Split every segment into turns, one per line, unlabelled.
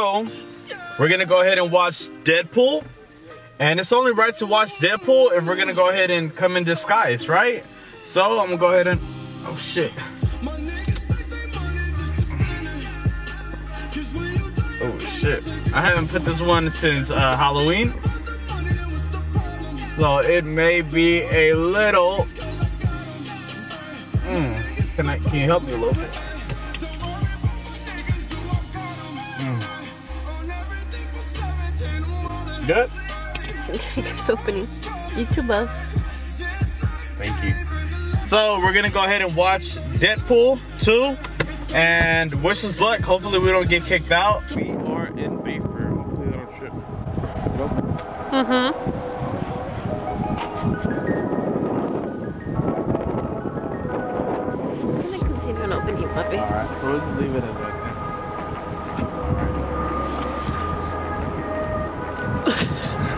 So, we're gonna go ahead and watch Deadpool. And it's only right to watch Deadpool if we're gonna go ahead and come in disguise, right? So I'm gonna go ahead and, oh shit. Oh shit. I haven't put this one since uh, Halloween. So it may be a little, mm, can, I, can you help me a little bit? Good?
Keeps opening. YouTube buff.
Thank you. So we're gonna go ahead and watch Deadpool 2 and wish us luck. Hopefully we don't get kicked out. We are in Bayford. Hopefully they don't trip.
Mm-hmm. I'm gonna continue on opening, puppy.
Alright, so we'll leave it at that then. Ma'am, can I go ahead and get two tickets to Deadpool 2?
No, no, no, just to give you a heads up, we actually don't allow any mask inside.
Cool.
You can enjoy your movie.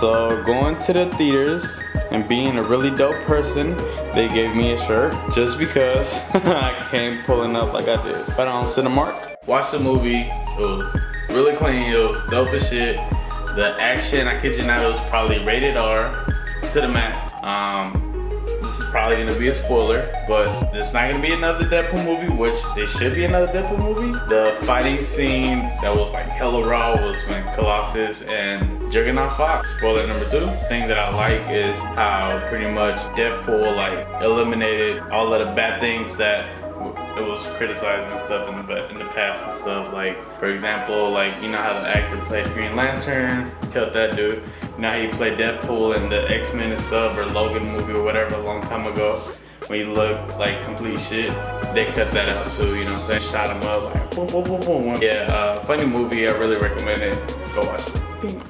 So going to the theaters and being a really dope person, they gave me a shirt just because I came pulling up like I did. But on Cinemark, watched the mark. Watch the movie. It was really clean. It was dope as shit. The action, I kid you not, it was probably rated R to the max. Um, this is probably gonna be a spoiler, but there's not gonna be another Deadpool movie, which there should be another Deadpool movie. The fighting scene that was like hella raw was when Colossus and Juggernaut fought. Spoiler number two. Thing that I like is how pretty much Deadpool like eliminated all of the bad things that it was criticized and stuff in the in the past and stuff. Like for example, like you know how the actor played Green Lantern, killed that dude. Now he played Deadpool in the X Men and stuff or Logan movie or whatever a long time ago. When he looked like complete shit, they cut that out too. You know what I'm saying? Shot him up like boom, boom, boom, boom. Yeah, uh, funny movie. I really recommend it. Go watch it.